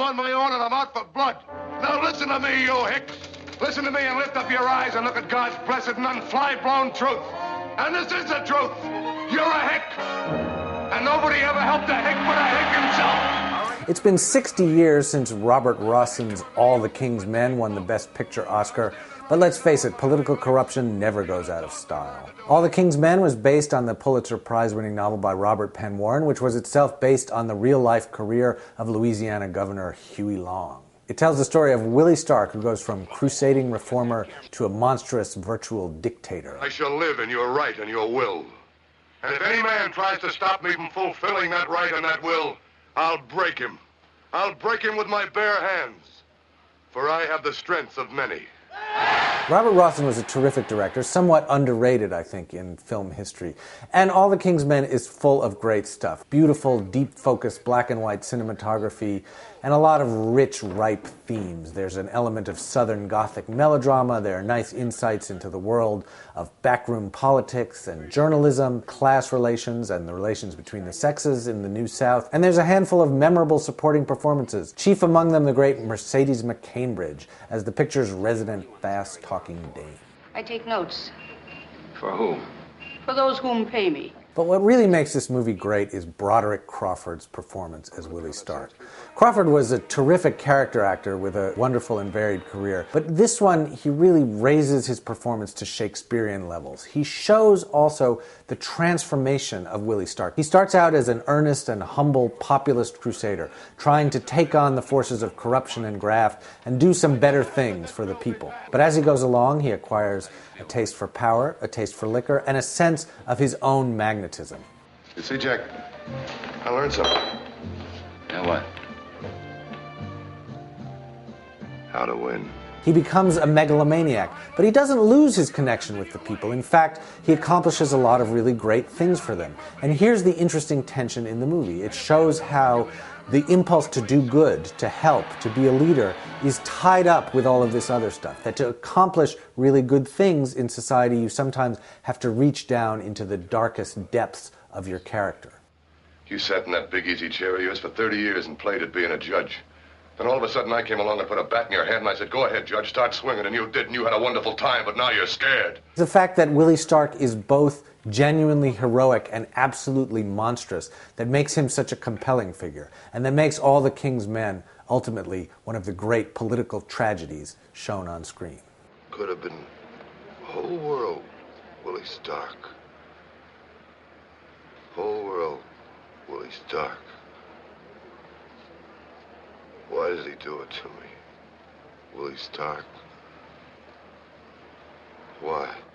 on my own and I'm out for blood. Now listen to me, you hicks. Listen to me and lift up your eyes and look at God's blessed and unfly-blown truth. And this is the truth. You're a hick. And nobody ever helped a hick but a hick himself. It's been 60 years since Robert Rossen's All the King's Men won the Best Picture Oscar. But let's face it, political corruption never goes out of style. All the King's Men was based on the Pulitzer Prize winning novel by Robert Penn Warren, which was itself based on the real life career of Louisiana Governor Huey Long. It tells the story of Willie Stark, who goes from crusading reformer to a monstrous virtual dictator. I shall live in your right and your will. And if any man tries to stop me from fulfilling that right and that will, I'll break him. I'll break him with my bare hands. For I have the strength of many. Robert Rossen was a terrific director, somewhat underrated, I think, in film history. And All the King's Men is full of great stuff beautiful, deep focus, black and white cinematography, and a lot of rich, ripe themes. There's an element of Southern Gothic melodrama, there are nice insights into the world of backroom politics and journalism, class relations, and the relations between the sexes in the New South. And there's a handful of memorable supporting performances, chief among them the great Mercedes McCambridge as the picture's resident fast talking dame. I take notes For whom? for those whom pay me. But what really makes this movie great is Broderick Crawford's performance as Willie Stark. Crawford was a terrific character actor with a wonderful and varied career, but this one, he really raises his performance to Shakespearean levels. He shows also the transformation of Willie Stark. He starts out as an earnest and humble populist crusader, trying to take on the forces of corruption and graft and do some better things for the people. But as he goes along, he acquires a taste for power, a taste for liquor, and a sense of his own magnetism. You see, Jack, I learned something. Now what? How to win. He becomes a megalomaniac, but he doesn't lose his connection with the people. In fact, he accomplishes a lot of really great things for them. And here's the interesting tension in the movie it shows how the impulse to do good, to help, to be a leader is tied up with all of this other stuff. That to accomplish really good things in society, you sometimes have to reach down into the darkest depths of your character. You sat in that big easy chair of yours for 30 years and played at being a judge. Then all of a sudden I came along and put a bat in your head and I said, go ahead, Judge, start swinging. And you did, and you had a wonderful time, but now you're scared. The fact that Willie Stark is both genuinely heroic and absolutely monstrous that makes him such a compelling figure, and that makes All the King's Men ultimately one of the great political tragedies shown on screen. Could have been whole world, Willie Stark. Whole world, Willie Stark. Why does he do it to me? Willie Stark. Why?